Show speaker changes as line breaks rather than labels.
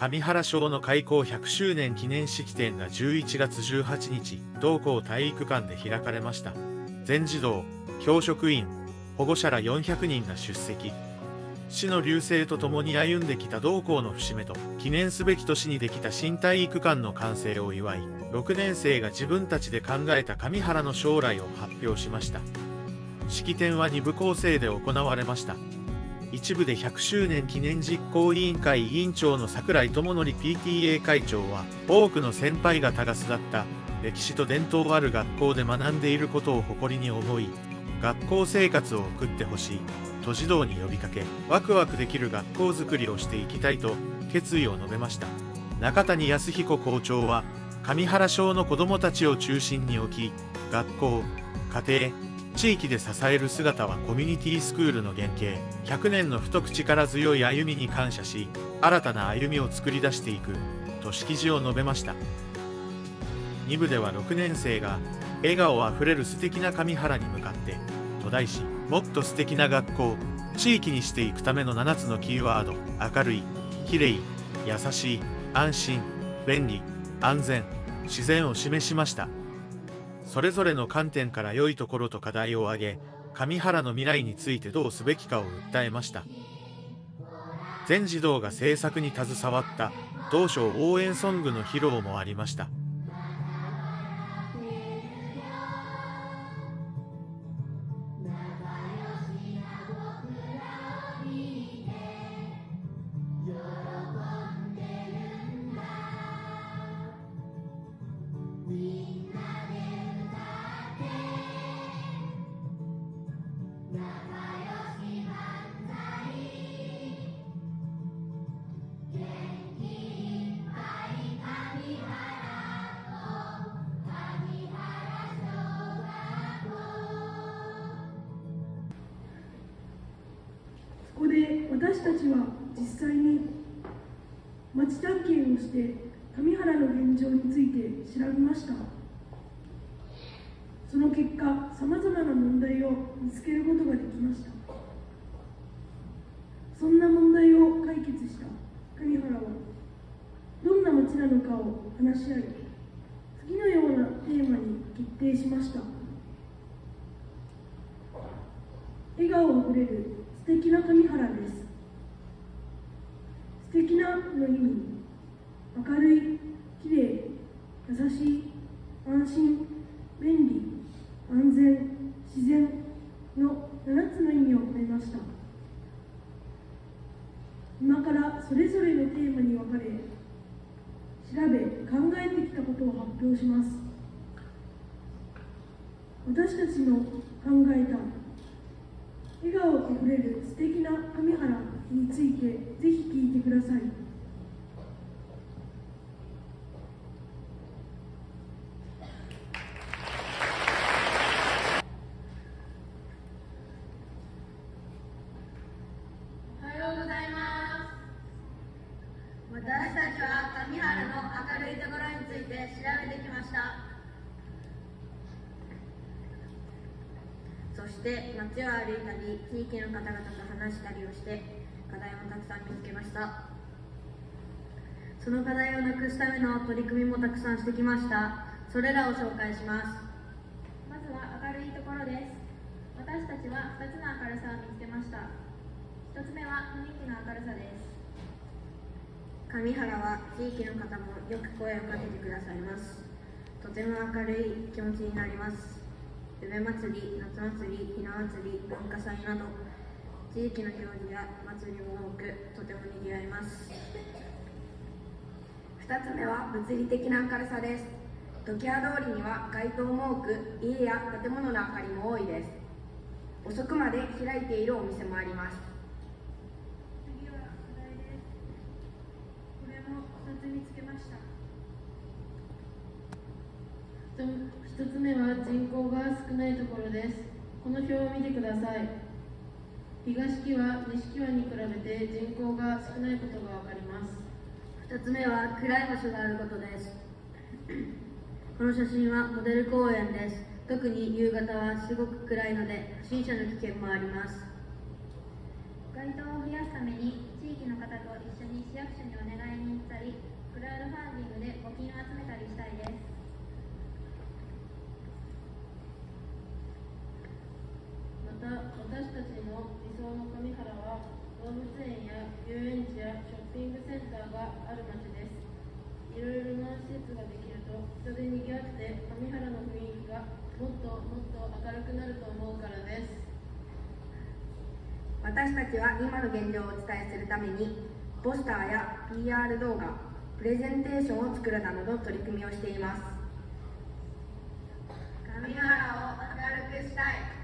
上原小の開校100周年記念式典が11月18日、同校体育館で開かれました。全児童、教職員、保護者ら400人が出席。市の流星と共に歩んできた同校の節目と記念すべき年にできた新体育館の完成を祝い6年生が自分たちで考えた上原の将来を発表しました式典は2部構成で行われました一部で100周年記念実行委員会委員長の櫻井智則 PTA 会長は多くの先輩方が育った歴史と伝統ある学校で学んでいることを誇りに思い学校生活を送ってほしい都児童に呼びかけワクワクできる学校づくりをしていきたいと決意を述べました。中谷康彦校長は上原小の子どもたちを中心に置き学校家庭地域で支える姿はコミュニティスクールの原型。100年の太く力強い歩みに感謝し新たな歩みを作り出していく。と式辞を述べました。2部では6年生が笑顔あふれる素敵な上原に向かってと題しもっと素敵な学校地域にしていくための7つのキーワード明るいきれい優しい安心便利安全自然を示しました。それぞれの観点から良いところと課題を挙げ上原の未来についてどうすべきかを訴えました。全児童が制作に携わった同賞応援ソングの披露もありました。
私たちは実際に町探検をして上原の現状について調べました。その結果さまざまな問題を見つけることができました。そんな問題を解決した上原はどんな町なのかを話し合い次のようなテーマに決定しました。笑顔あふれる素敵な上原です。素敵なの意味明るいきれい優しい安心便利安全自然の7つの意味を込めました。今からそれぞれのテーマに分かれ調べ考えてきたことを発表します。私たちの考えた笑顔あふれる素敵な神原についてぜひてください。
私たちは上原の明るいところについて調べてきましたそして街を歩いたり地域の方々と話したりをして課題もたくさん見つけました。その課題をなくすための取り組みもたくさんしてきました。それらを紹介します。
まずは明るいところです。私たちは2つの明るさを見つけました。1つ目は雰囲気の明るさです。
上原は地域の方もよく声をかけてくださいます。とても明るい気持ちになります。梅祭り、夏祭り、ひな祭り、文化祭など地域の行事や祭りも多くとてもにぎわいます。2つ目は物理的な明るさです。時矢通りには街灯も多く家や建物の明かりも多いです。遅くまで開いているお店もあります。
次は課題です。これも2つ見つけました。
1つ目は人口が少ないところです。この表を見てください。東木は西木はに比べて人口が少ないことがわかります。
2つ目は暗い場所があることです。この写真はモデル公園です。特に夕方はすごく暗いので不審者の危険もあります。
街灯を増やすために地域の方と一緒に市役所にお願いに行ったりクラウドファンディングで募金を集めたりしたいです
また私たちの理想の上原は動物園や遊園地やショッピングセンターがある町です。いろいろな施設ができると人でにぎわって上原の雰囲気がもっともっと明るくなると思うからです。
私たちは今の現状をお伝えするためにポスターや PR 動画プレゼンテーションを作るなどの取り組みをしています。
上原を明るくしたい